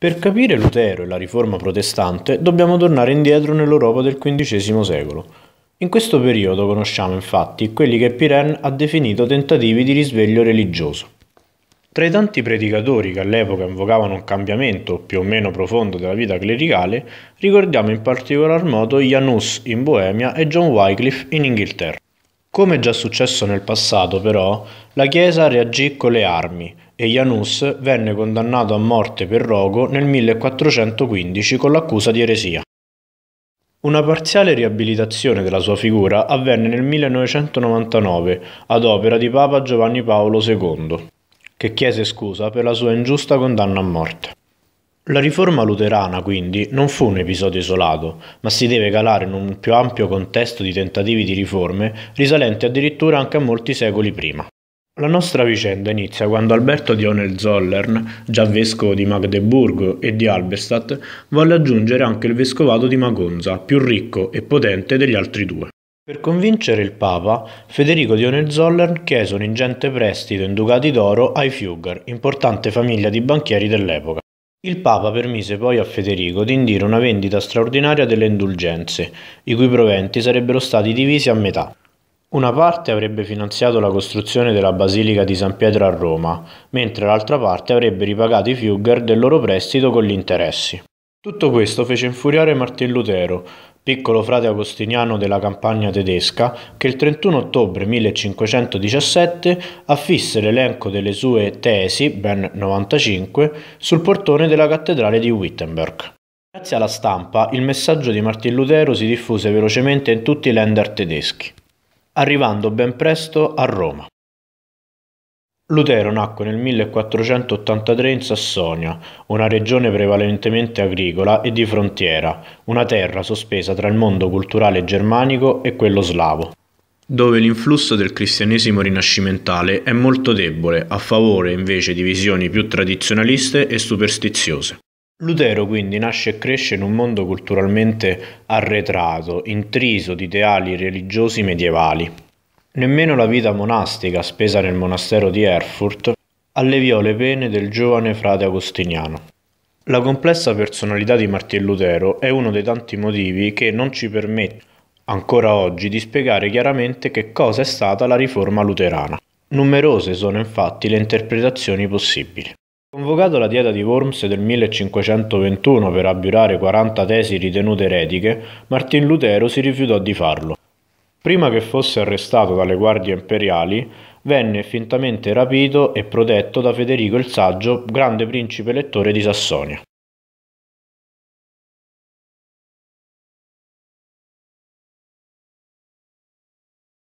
Per capire Lutero e la riforma protestante dobbiamo tornare indietro nell'Europa del XV secolo. In questo periodo conosciamo infatti quelli che Pirenne ha definito tentativi di risveglio religioso. Tra i tanti predicatori che all'epoca invocavano un cambiamento più o meno profondo della vita clericale, ricordiamo in particolar modo Janus in Boemia e John Wycliffe in Inghilterra. Come già successo nel passato, però, la Chiesa reagì con le armi e Janus venne condannato a morte per rogo nel 1415 con l'accusa di eresia. Una parziale riabilitazione della sua figura avvenne nel 1999 ad opera di Papa Giovanni Paolo II, che chiese scusa per la sua ingiusta condanna a morte. La riforma luterana, quindi, non fu un episodio isolato, ma si deve calare in un più ampio contesto di tentativi di riforme risalenti addirittura anche a molti secoli prima. La nostra vicenda inizia quando Alberto di Hohenzollern, già vescovo di Magdeburgo e di Halberstadt, volle aggiungere anche il vescovato di Magonza, più ricco e potente degli altri due. Per convincere il Papa, Federico di Hohenzollern chiese un ingente prestito in ducati d'oro ai Fugger, importante famiglia di banchieri dell'epoca. Il Papa permise poi a Federico di indire una vendita straordinaria delle indulgenze, i cui proventi sarebbero stati divisi a metà. Una parte avrebbe finanziato la costruzione della Basilica di San Pietro a Roma, mentre l'altra parte avrebbe ripagato i Fugger del loro prestito con gli interessi. Tutto questo fece infuriare Martin Lutero, piccolo frate agostiniano della campagna tedesca, che il 31 ottobre 1517 affisse l'elenco delle sue tesi, ben 95, sul portone della cattedrale di Wittenberg. Grazie alla stampa, il messaggio di Martin Lutero si diffuse velocemente in tutti i Länder tedeschi arrivando ben presto a Roma. Lutero nacque nel 1483 in Sassonia, una regione prevalentemente agricola e di frontiera, una terra sospesa tra il mondo culturale germanico e quello slavo, dove l'influsso del cristianesimo rinascimentale è molto debole, a favore invece di visioni più tradizionaliste e superstiziose. Lutero quindi nasce e cresce in un mondo culturalmente arretrato, intriso di ideali religiosi medievali. Nemmeno la vita monastica spesa nel monastero di Erfurt alleviò le pene del giovane frate agostiniano. La complessa personalità di Martin Lutero è uno dei tanti motivi che non ci permette ancora oggi di spiegare chiaramente che cosa è stata la riforma luterana. Numerose sono infatti le interpretazioni possibili. Convocato alla Dieta di Worms del 1521 per abiurare 40 tesi ritenute eretiche, Martin Lutero si rifiutò di farlo. Prima che fosse arrestato dalle guardie imperiali, venne fintamente rapito e protetto da Federico il Saggio, grande principe elettore di Sassonia.